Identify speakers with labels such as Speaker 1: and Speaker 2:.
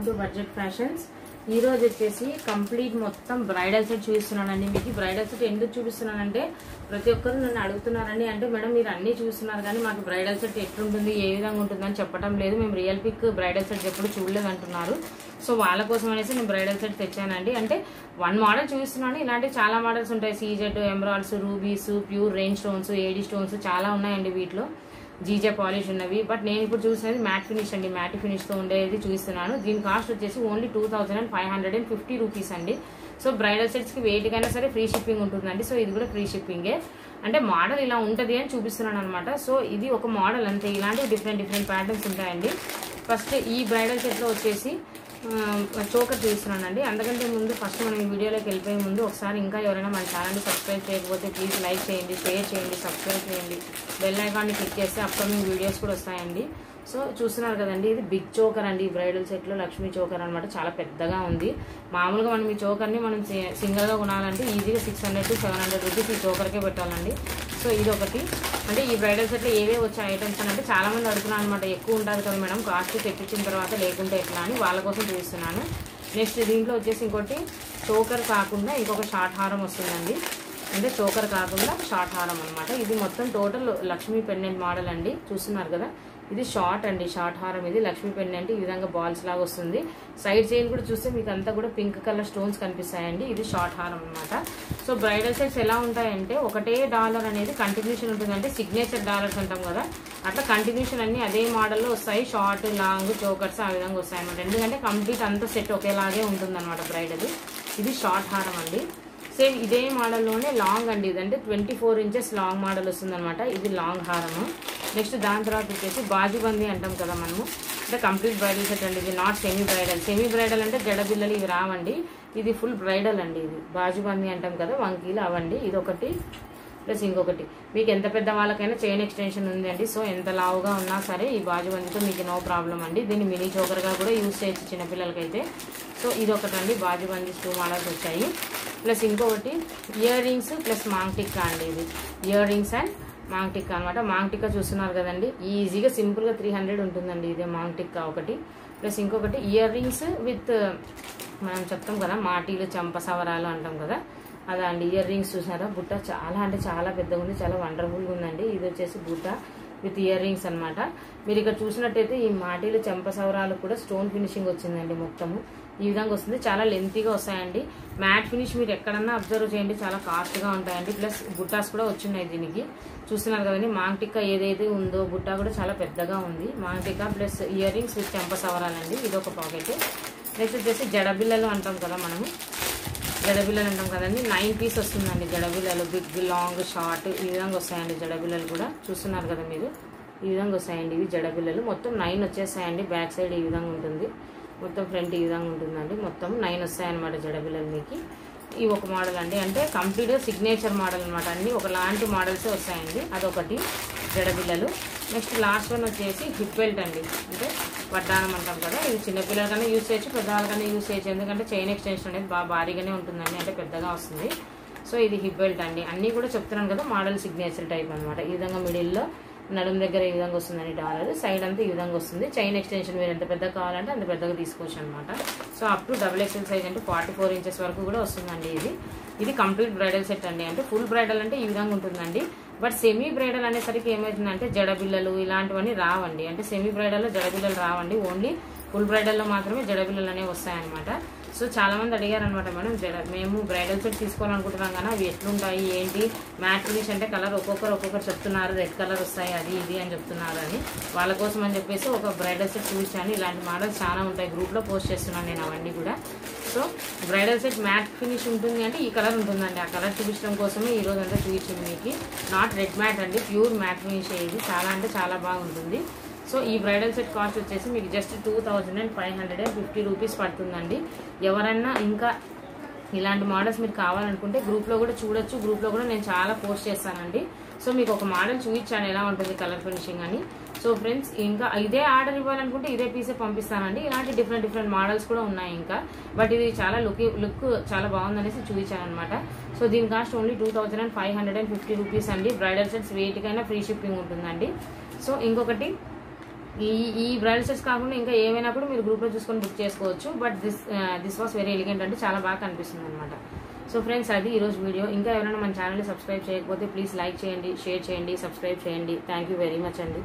Speaker 1: Welcome to budget fashions ఈ రోజు వచ్చేసి కంప్లీట్ మొత్తం బ్రైడల్ సెట్ చూపిస్తున్నానండి మీకు. బ్రైడల్ సెట్ ఎందుకు చూపిస్తున్నానంటే ప్రతి ఒక్కరు నన్ను అడుగుతున్నారండి. అంటే మేడం మీరు అన్నీ చూస్తున్నారు కానీ మాకు బ్రైడల్ సెట్ ఎట్లుంటుంది ఏ విధంగా ఉంటుందని చెప్పడం లేదు. మేము రియల్ పిక్ బ్రైడల్ సెట్ ఎప్పుడు చూడలేదు అంటున్నారు సో వాళ్ళ కోసం అనేసి నేను బ్రైడల్ సెట్ తెచ్చానండి. అంటే వన్ మోడల్ చూపిస్తున్నాను. ఇలాంటి చాలా మోడల్స్ ఉంటాయి. CZ emeralds rubies pure rhinestones AD stones చాలా ఉన్నాయండి వీటిలో. జీజే పాలిష్ ఉన్నవి. బట్ నేను ఇప్పుడు చూసినది మ్యాట్ ఫినిష్ అండి. మ్యాట్ ఫినిష్తో ఉండేది చూస్తున్నాను. దీని కాస్ట్ వచ్చేసి only two thousand and five hundred and fifty rupees అండి. సో బ్రైడల్ సెట్స్కి వెయిట్ కైనా సరే ఫ్రీ షిప్పింగ్ ఉంటుందండి. సో ఇది కూడా ఫ్రీ షిప్పింగే అంటే మోడల్ ఇలా ఉంటుంది అని చూపిస్తున్నాను అనమాట సో ఇది ఒక మోడల్ అంతే. ఇలాంటి డిఫరెంట్ డిఫరెంట్ ప్యాటర్న్స్ ఉంటాయండి. ఫస్ట్ ఈ బ్రైడల్ సెట్లో వచ్చేసి చోకర్ చేస్తున్నానండి. అందుకంటే ముందు ఫస్ట్ మనం ఈ వీడియోలోకి వెళ్ళిపోయే ముందు ఒకసారి ఇంకా ఎవరైనా మన ఛానల్ని సబ్స్క్రైబ్ చేయకపోతే ప్లీజ్ లైక్ చేయండి షేర్ చేయండి సబ్స్క్రైబ్ చేయండి. బెల్ ఐకాన్ని క్లిక్ చేస్తే అప్కమింగ్ వీడియోస్ కూడా వస్తాయండి. సో చూస్తున్నారు కదండి ఇది బిగ్ చోకర్ అండి. బ్రైడల్ సెట్లో లక్ష్మీ చోకర్ అనమాట చాలా పెద్దగా ఉంది. మామూలుగా మనం ఈ చోకర్ని మనం సింగిల్గా కొనాలంటే ఈజీగా six hundred to seven hundred rupees ఈ చోకర్కే పెట్టాలండి. సో ఇది ఒకటి అంటే ఈ బ్రైడల్ సెట్లో ఏవే వచ్చే ఐటమ్స్ అని అంటే చాలామంది అడుగుతున్నాను అనమాట ఎక్కువ ఉంటుంది కదా మేడం కాస్ట్ తెప్పించిన తర్వాత లేకుంటే ఎట్లా? అని వాళ్ళ కోసం చూపిస్తున్నాను నెక్స్ట్ దీంట్లో వచ్చేసి ఇంకోటి చోకర్ కాకుండా ఇంకొక షార్ట్ హారం వస్తుందండి. అంటే చోకర్ కాకుండా షార్ట్ హారం అనమాట ఇది మొత్తం టోటల్ లక్ష్మీ పెండెంట్ మోడల్ అండి. చూస్తున్నారు కదా? ఇది షార్ట్ అండి షార్ట్ హారం ఇది. లక్ష్మీ పెండెంట్ ఈ విధంగా బాల్స్ లాగా వస్తుంది. సైడ్ చైన్ కూడా చూస్తే మీకు అంతా కూడా పింక్ కలర్ స్టోన్స్ కనిపిస్తాయండి. ఇది షార్ట్ హారం అనమాట సో బ్రైడల్ సెట్స్ ఎలా ఉంటాయంటే ఒకటే డాలర్ అనేది కంటిన్యూషన్ ఉంటుంది అంటే సిగ్నేచర్ డాలర్స్ అంటాం కదా. అట్లా కంటిన్యూషన్ అన్ని అదే మోడల్లో వస్తాయి. షార్ట్ లాంగ్ చోకర్స్ ఆ విధంగా వస్తాయి అనమాట ఎందుకంటే కంప్లీట్ అంతా సెట్ ఒకేలాగే ఉంటుంది అనమాట బ్రైడల్. ఇది షార్ట్ హారం అండి. సేమ్ ఇదే మోడల్లోనే లాంగ్ అండి. ఇదంటే twenty four inches long model వస్తుందన్నమాట. ఇది లాంగ్ హారము. నెక్స్ట్ దాని తర్వాత వచ్చేసి బాజుబందీ అంటాం కదా మనము. అంటే కంప్లీట్ బ్రైడల్ సెట్ అండి ఇది not semi bridal semi bridal అంటే జడబిల్లలు ఇవి రావండి. ఇది ఫుల్ బ్రైడల్ అండి ఇది. బాజుబందీ అంటాం కదా వంకీలు అవండి ఇది ఒకటి ప్లస్ ఇంకొకటి. మీకు ఎంత పెద్ద వాళ్ళకైనా చైన్ ఎక్స్టెన్షన్ ఉందండి సో ఎంత లావుగా ఉన్నా సరే ఈ బాజుబందీతో మీకు నో ప్రాబ్లం అండి. దీన్ని మినీ చోకర్గా కూడా యూజ్ చేయొచ్చు చిన్నపిల్లలకైతే సో ఇది ఒకటండి బాజుబందీ టూ మోడల్స్ వచ్చాయి. ప్లస్ ఇంకొకటి ఇయర్ రింగ్స్ ప్లస్ మాంగ్టిక్కా అండి ఇది. Earrings and maang tikka అనమాట మాంగ్ టిక్కా చూస్తున్నారు కదండి. ఈజీగా సింపుల్గా త్రీ హండ్రెడ్ ఉంటుందండి ఇదే మాంగ్ టిక్కా ఒకటి. ప్లస్ ఇంకొకటి ఇయర్ రింగ్స్ విత్ మనం చెప్తాం కదా మాటీలు చంప సవరాలు అంటాం కదా. అదా అండి ఇయర్ రింగ్స్ చూసారా? బుట్ట చాలా అంటే చాలా పెద్దగా ఉంది చాలా వండర్ఫుల్గా ఉందండి ఇది వచ్చేసి బుట్ట. విత్ ఇయర్ రింగ్స్ అనమాట మీరు ఇక్కడ చూసినట్టయితే ఈ మాటీలు చెంపసవరాలు కూడా స్టోన్ ఫినిషింగ్ వచ్చిందండి మొత్తము. ఈ విధంగా వస్తుంది. చాలా లెంతీగా వస్తాయండి. మ్యాట్ ఫినిష్ మీరు ఎక్కడన్నా అబ్జర్వ్ చేయండి. చాలా కాస్ట్గా ఉంటాయండి. ప్లస్ బుట్టాస్ కూడా వచ్చినాయి దీనికి. చూస్తున్నారు కదండి మాంగ్టిక్కా ఏదైతే ఉందో బుట్టా కూడా చాలా పెద్దగా ఉంది. Maang tikka plus earrings with చెంపసవరాలండి ఇది ఒక పాకెట్. నెక్స్ట్ వచ్చేసి జడబిల్లలు అంటాం కదా మనము. జడబిల్లలు అంటాం కదండి. నైన్ పీస్ వస్తుందండి జడబిల్లలు బిగ్ లాంగ్ షార్ట్ ఈ విధంగా వస్తాయండి జడబిల్లలు కూడా. చూస్తున్నారు కదా మీరు? ఈ విధంగా వస్తాయండి ఇవి జడబిల్లలు మొత్తం నైన్ వచ్చేస్తాయండి. బ్యాక్ సైడ్ ఈ విధంగా ఉంటుంది. మొత్తం ఫ్రంట్ ఈ విధంగా ఉంటుందండి. మొత్తం నైన్ వస్తాయన్నమాట జడబిల్లలు మీకు. ఈ ఒక మోడల్ అండి. అంటే కంప్లీట్గా సిగ్నేచర్ మోడల్ అనమాట అన్ని ఒకలాంటి మోడల్సే వస్తాయండి. అదొకటి. జడబిల్లలు నెక్స్ట్ లాస్ట్ వన్ వచ్చేసి హిప్ బెల్ట్ అండి. అంటే వడ్డానం అంటాం కదా. ఇది చిన్నపిల్లలకన్నా యూస్ చేయొచ్చు పెద్దవాళ్ళకైనా యూస్ చేయొచ్చు. ఎందుకంటే చైన్ ఎక్స్టెన్షన్ అనేది బాగా భారీగానే ఉంటుందండి. అంటే పెద్దగా వస్తుంది. సో ఇది హిప్ బెల్ట్ అండి. అన్నీ కూడా చెప్తున్నాను కదా మోడల్ సిగ్నేచర్ టైప్ అనమాట ఈ విధంగా మిడిల్లో నడుము దగ్గర ఈ విధంగా వస్తుందండి డాలర్? సైడ్ అంతా ఈ విధంగా వస్తుంది. చైన్ ఎక్స్టెన్షన్ మీరు ఎంత పెద్ద కావాలంటే అంత పెద్దగా తీసుకోవచ్చు అనమాట so up to double XL size అంటే ఫార్టీ ఫోర్ ఇంచెస్ వరకు కూడా వస్తుందండి ఇది. ఇది కంప్లీట్ బ్రైడల్ సెట్ అండి. అంటే ఫుల్ బ్రైడల్ అంటే ఈ విధంగా ఉంటుందండి. బట్ సెమీ బ్రైడల్ అనేసరికి ఏమవుతుందంటే జడబిల్లలు ఇలాంటివన్నీ రావండి. అంటే సెమీ బ్రైడల్లో జడబిల్లలు రావండి. ఓన్లీ ఫుల్ బ్రైడల్లో మాత్రమే జడబిల్లలు అనేవి వస్తాయన్నమాట. సో చాలామంది అడిగారనమాట అడిగారు అనమాట మేడం మేము బ్రైడల్ సెట్ తీసుకోవాలనుకుంటున్నాం కానీ అవి ఎట్లుంటాయి ఏంటి? మ్యాట్ ఫినిష్ అంటే కలర్ ఒక్కొక్కరు ఒక్కొక్కరు చెప్తున్నారు రెడ్ కలర్ వస్తాయి అది ఇది అని చెప్తున్నారు అని. వాళ్ళ కోసం అని చెప్పేసి ఒక బ్రైడల్ సెట్ చూపించాను ఇలాంటి మోడల్స్ చాలా ఉంటాయి. గ్రూప్లో పోస్ట్ చేస్తున్నాను నేను అవన్నీ కూడా. So bridal set matte finish ఉంటుంది అంటే ఈ కలర్ ఉంటుందండి. ఆ కలర్ చూపించడం కోసమే ఈ రోజు అంతా చూపించింది మీకు. నాట్ రెడ్ మ్యాట్ అండి ప్యూర్ మ్యాట్ ఫినిష్ ఇది చాలా అంటే చాలా బాగుంటుంది. సో ఈ బ్రైడల్ సెట్ కాస్ట్ వచ్చేసి మీకు just two thousand and five hundred and fifty rupees పడుతుందండి. ఎవరన్నా ఇంకా ఇలాంటి మోడల్స్ మీరు కావాలనుకుంటే గ్రూప్లో కూడా చూడొచ్చు. గ్రూప్లో కూడా నేను చాలా పోస్ట్ చేస్తానండి. సో మీకు ఒక మోడల్ చూపించాను. ఎలా ఉంటుంది కలర్ ఫినిషింగ్ అని. సో ఫ్రెండ్స్ ఇంకా ఇదే ఆర్డర్ ఇవ్వాలనుకుంటే ఇదే పీసే పంపిస్తానండి. ఇలాంటి డిఫరెంట్ డిఫరెంట్ మోడల్స్ కూడా ఉన్నాయి ఇంకా. బట్ ఇది చాలా లుక్ లుక్ చాలా బాగుందనేసి చూపించాను అనమాట సో దీని cost only two thousand and five hundred and fifty rupees అండి. బ్రైడల్ సెట్స్ వెయిట్కైనా ఫ్రీ షిప్పింగ్ ఉంటుందండి. సో ఇంకొకటి ఈ ఈ బ్రైడల్ సెట్స్ కాకుండా ఇంకా ఏమైనా కూడా మీరు గ్రూప్లో చూసుకొని బుక్ చేసుకోవచ్చు. But this this was very elegant అంటే చాలా బాగా కనిపిస్తుంది అనమాట సో ఫ్రెండ్స్ అది ఈ రోజు వీడియో ఇంకా ఎవరైనా మన ఛానల్ని సబ్స్క్రైబ్ చేయకపోతే ప్లీజ్ లైక్ చేయండి షేర్ చేయండి సబ్స్క్రైబ్ చేయండి. థ్యాంక్ వెరీ మచ్ అండి.